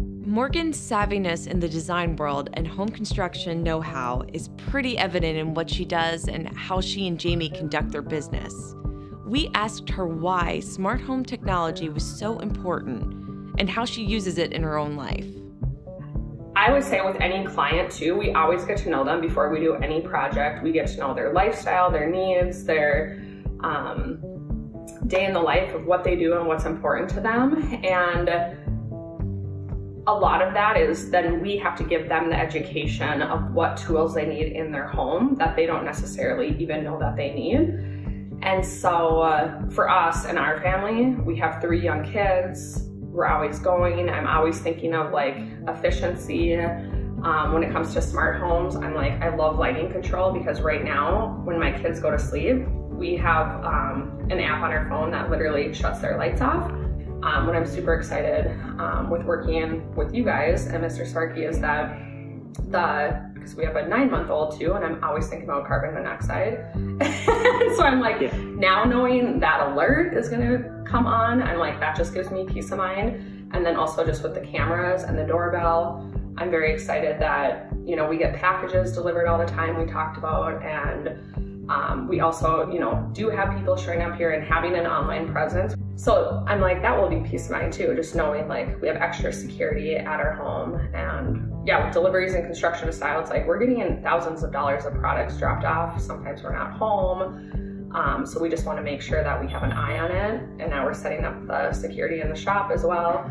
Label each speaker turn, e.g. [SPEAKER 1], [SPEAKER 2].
[SPEAKER 1] Morgan's savviness in the design world and home construction know how is pretty evident in what she does and how she and Jamie conduct their business. We asked her why smart home technology was so important and how she uses it in her own life.
[SPEAKER 2] I would say with any client too, we always get to know them before we do any project. We get to know their lifestyle, their needs, their um, day in the life of what they do and what's important to them. And a lot of that is then we have to give them the education of what tools they need in their home that they don't necessarily even know that they need. And so uh, for us and our family, we have three young kids we're always going. I'm always thinking of like efficiency. Um, when it comes to smart homes, I'm like, I love lighting control because right now, when my kids go to sleep, we have um, an app on our phone that literally shuts their lights off. Um, what I'm super excited um, with working with you guys and Mr. Sparky is that the because we have a nine month old too, and I'm always thinking about carbon monoxide. so I'm like, yeah. now knowing that alert is gonna come on, I'm like, that just gives me peace of mind. And then also just with the cameras and the doorbell, I'm very excited that, you know, we get packages delivered all the time we talked about and um, we also, you know, do have people showing up here and having an online presence. So I'm like, that will be peace of mind too, just knowing like we have extra security at our home and yeah, with deliveries and construction style, it's like we're getting in thousands of dollars of products dropped off. Sometimes we're not home. Um, so we just want to make sure that we have an eye on it. And now we're setting up the security in the shop as well.